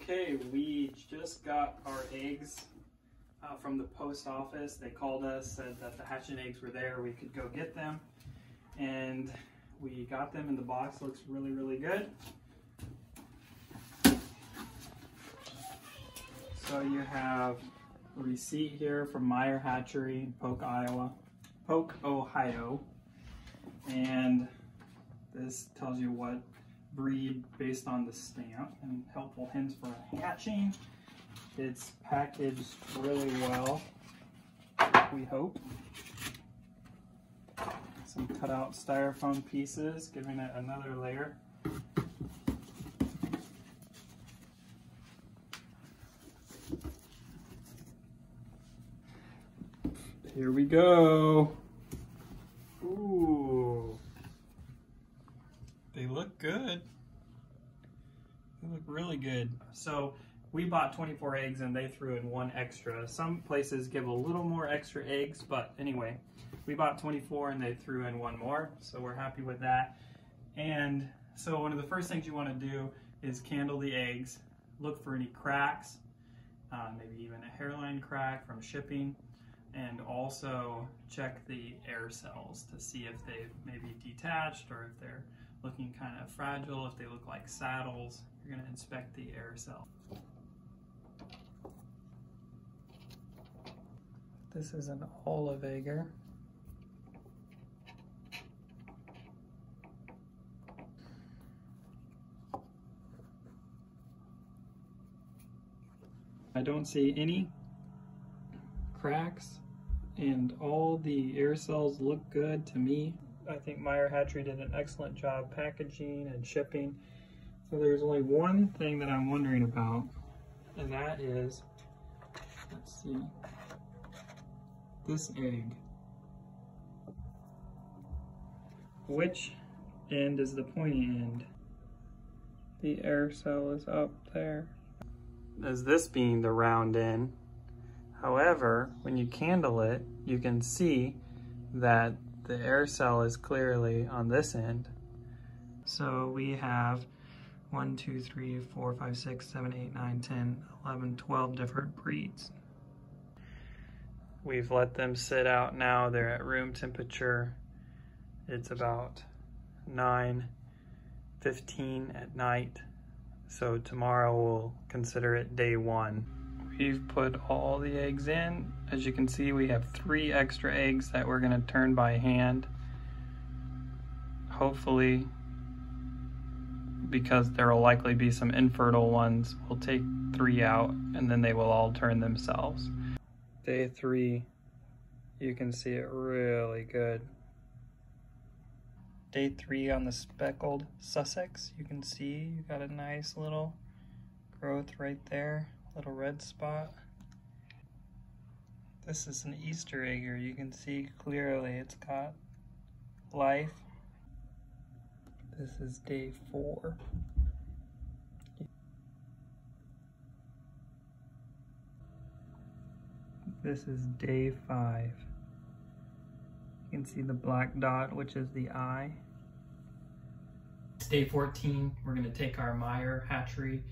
Okay, we just got our eggs uh, from the post office. They called us, said that the hatching eggs were there. We could go get them. And we got them in the box. Looks really, really good. So you have a receipt here from Meyer Hatchery Polk, Iowa, Polk, Ohio. And this tells you what breed based on the stamp and helpful hints for hatching. It's packaged really well, we hope. Some cut out styrofoam pieces, giving it another layer. Here we go. Ooh. They look good. They look really good. So we bought 24 eggs and they threw in one extra. Some places give a little more extra eggs, but anyway, we bought 24 and they threw in one more. So we're happy with that. And so one of the first things you want to do is candle the eggs. Look for any cracks, uh, maybe even a hairline crack from shipping and also check the air cells to see if they've maybe detached or if they're looking kind of fragile, if they look like saddles. You're going to inspect the air cell. This is an olive egger. I don't see any cracks and all the air cells look good to me. I think Meyer Hatchery did an excellent job packaging and shipping. So there's only one thing that I'm wondering about, and that is, let's see, this egg. Which end is the pointy end? The air cell is up there. As this being the round end, However, when you candle it, you can see that the air cell is clearly on this end. So we have 1, 2, 3, 4, 5, 6, 7, 8, 9, 10, 11, 12 different breeds. We've let them sit out now. They're at room temperature. It's about 9, 15 at night. So tomorrow we'll consider it day one. We've put all the eggs in. As you can see, we have three extra eggs that we're gonna turn by hand. Hopefully, because there will likely be some infertile ones, we'll take three out and then they will all turn themselves. Day three, you can see it really good. Day three on the speckled Sussex, you can see you got a nice little growth right there little red spot. This is an Easter egger. You can see clearly it's got life. This is day four. This is day five. You can see the black dot, which is the eye. It's day 14. We're gonna take our Meyer hatchery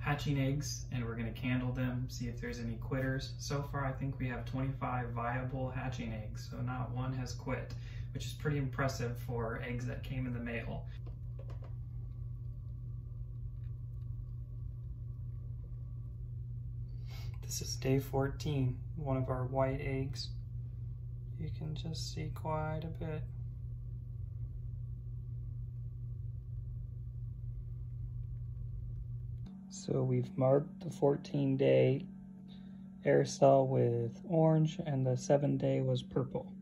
hatching eggs and we're going to candle them, see if there's any quitters. So far, I think we have 25 viable hatching eggs, so not one has quit, which is pretty impressive for eggs that came in the mail. This is day 14, one of our white eggs. You can just see quite a bit. So we've marked the 14 day air cell with orange and the seven day was purple.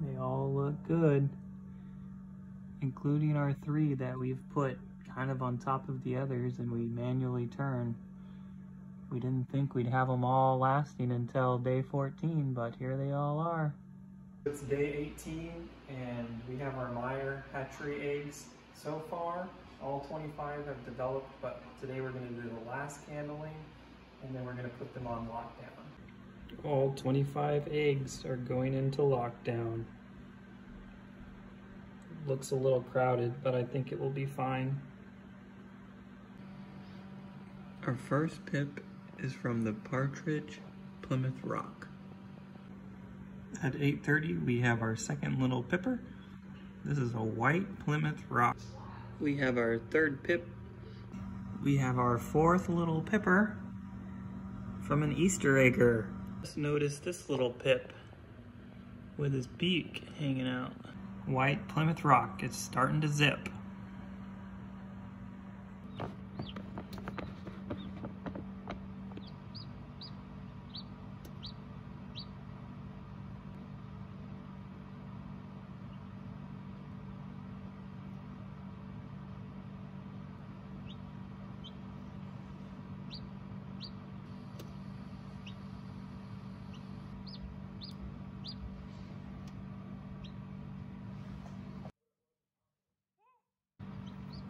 They all look good, including our three that we've put kind of on top of the others and we manually turn. We didn't think we'd have them all lasting until day 14, but here they all are. It's day 18 and we have our Meyer hatchery eggs so far. All 25 have developed, but today we're going to do the last candling, and then we're going to put them on lockdown. All 25 eggs are going into lockdown. Looks a little crowded, but I think it will be fine. Our first pip is from the Partridge Plymouth Rock. At 8.30 we have our second little pipper. This is a white Plymouth Rock. We have our third pip. We have our fourth little pipper from an Easter egger. Just notice this little pip with his beak hanging out. White Plymouth Rock, it's starting to zip.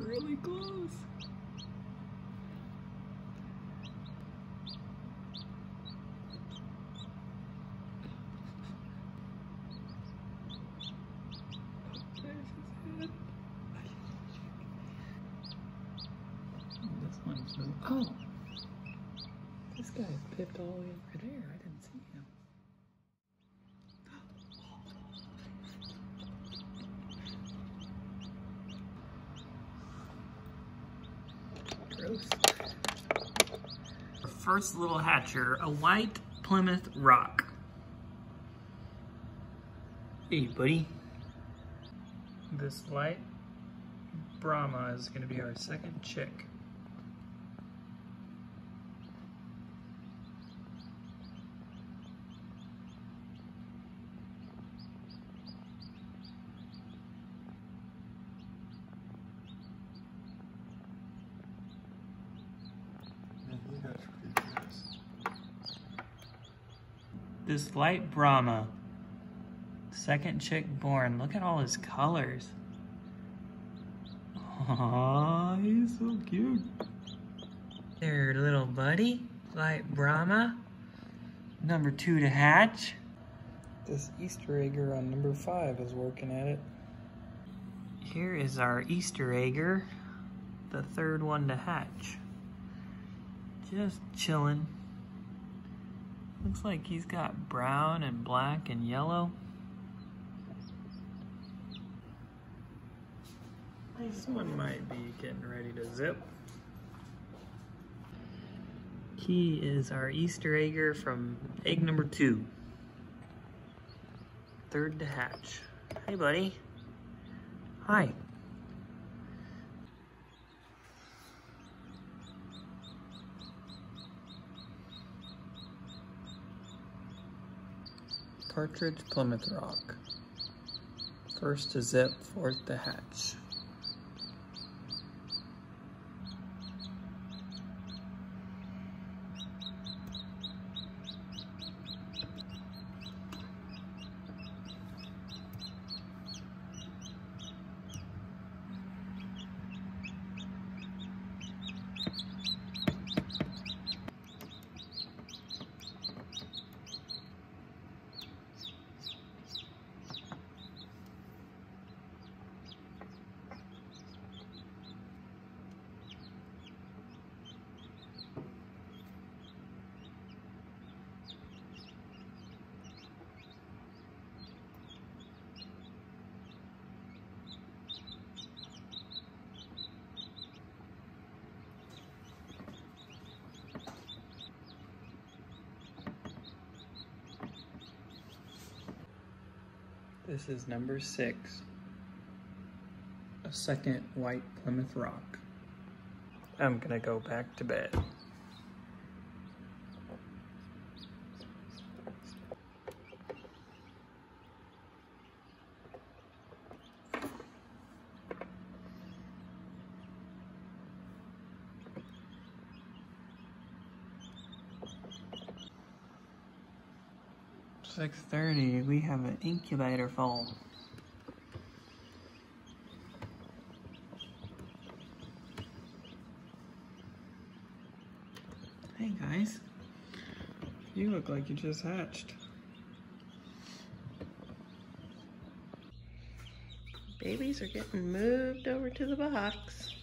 Really close. This one's oh, this guy pipped all the way over there. I didn't see him. Gross. First little hatcher, a white Plymouth Rock. Hey, buddy. This light Brahma is going to be our second chick. This light Brahma, second chick born. Look at all his colors. Aww, he's so cute. There, little buddy, light Brahma. Number two to hatch. This Easter egger on number five is working at it. Here is our Easter egger, the third one to hatch. Just chilling. Looks like he's got brown and black and yellow. This one might be getting ready to zip. He is our Easter egger from egg number two. Third to hatch. Hey, buddy. Hi. Partridge Plymouth Rock. First to zip, fourth to hatch. This is number six. A second white Plymouth Rock. I'm gonna go back to bed. Six thirty. We have an incubator full. Hey guys, you look like you just hatched. Babies are getting moved over to the box.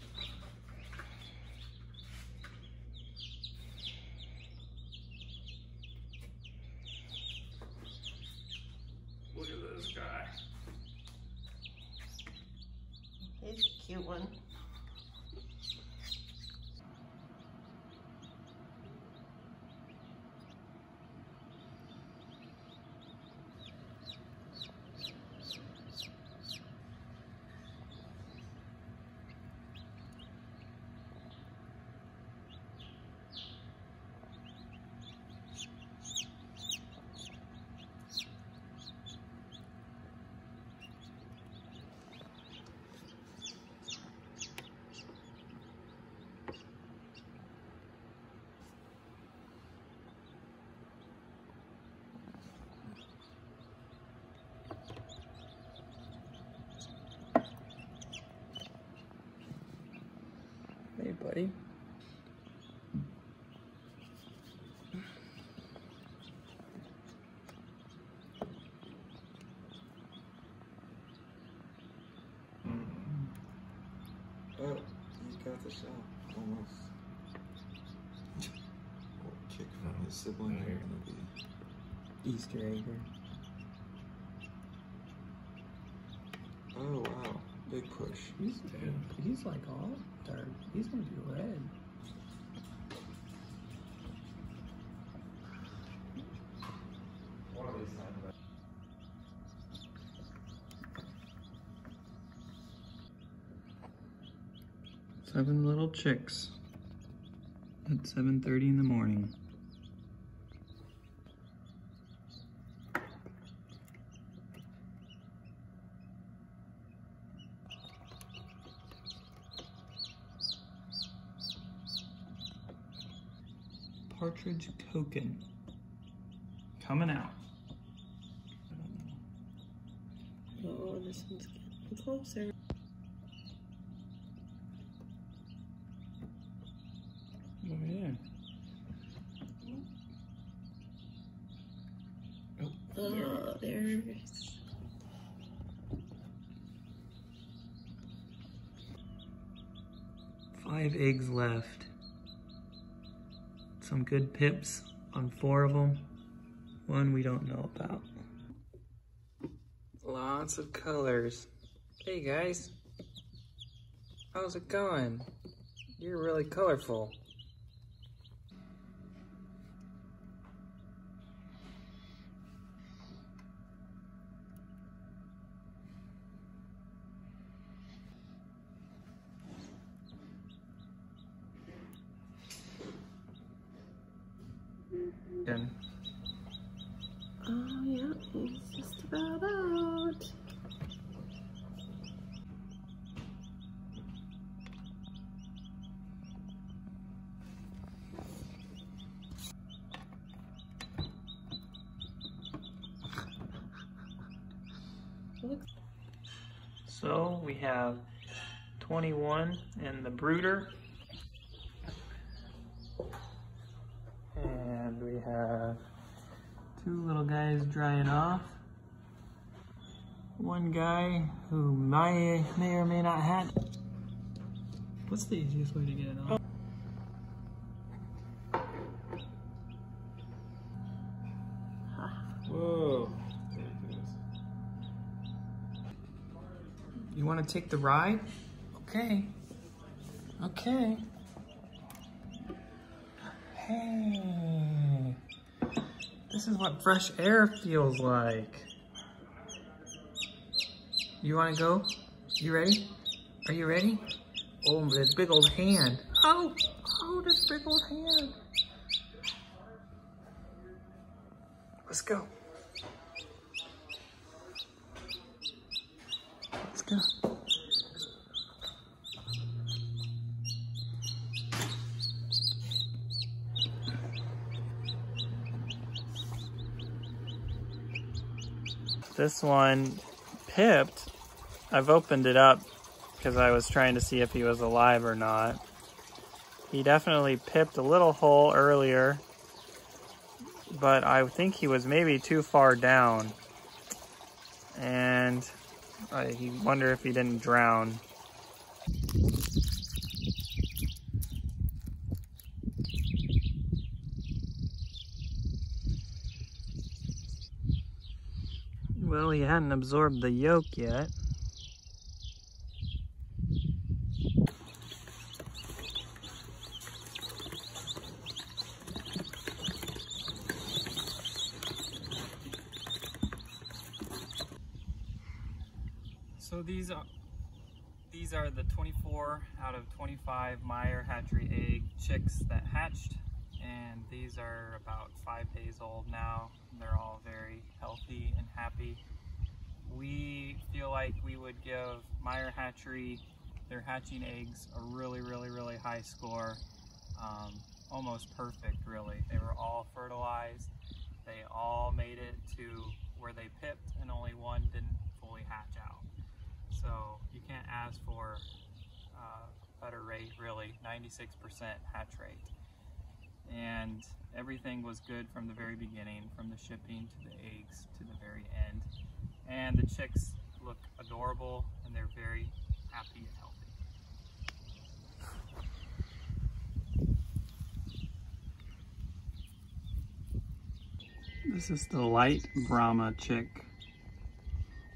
Oh, almost. Oh, kick from his sibling. They're gonna be. Easter egg. Oh wow, big push. He's, he's like all dark. He's gonna be red. Seven little chicks at 7.30 in the morning. Partridge Cochin. Coming out. Oh, this one's getting closer. Oh yeah. Oh, there's. Five eggs left. Some good pips on four of them. One we don't know about. Lots of colors. Hey guys. How's it going? You're really colorful. And Oh, yeah, he's just about out. So we have 21 and the brooder. And we have two little guys drying off. One guy who may, may or may not have. What's the easiest way to get it off? Whoa. You want to take the ride? Okay. Okay. Hey. This is what fresh air feels like. You want to go? You ready? Are you ready? Oh, this big old hand. Oh, oh, this big old hand. Let's go. This one pipped. I've opened it up because I was trying to see if he was alive or not. He definitely pipped a little hole earlier, but I think he was maybe too far down. And I wonder if he didn't drown. He hadn't absorbed the yolk yet. So these are these are the 24 out of 25 Meyer hatchery egg chicks that hatched and these are about five days old now. They're all very healthy and happy. We feel like we would give Meyer Hatchery their hatching eggs a really, really, really high score. Um, almost perfect, really. They were all fertilized. They all made it to where they pipped and only one didn't fully hatch out. So you can't ask for a better rate, really. 96% hatch rate and everything was good from the very beginning, from the shipping to the eggs to the very end and the chicks look adorable and they're very happy and healthy. This is the light Brahma chick,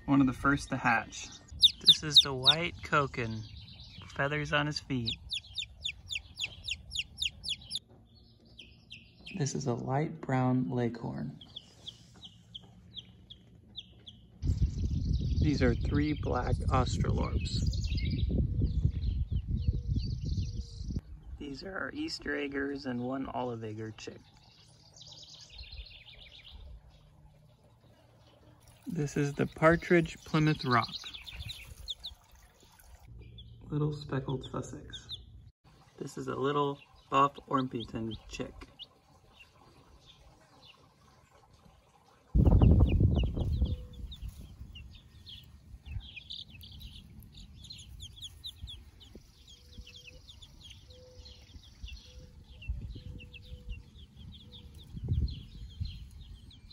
one of the first to hatch. This is the white cochin, feathers on his feet. This is a light brown leghorn. These are three black australorps. These are our Easter eggers and one olive egger chick. This is the partridge Plymouth Rock. Little speckled Sussex. This is a little buff Orpington chick.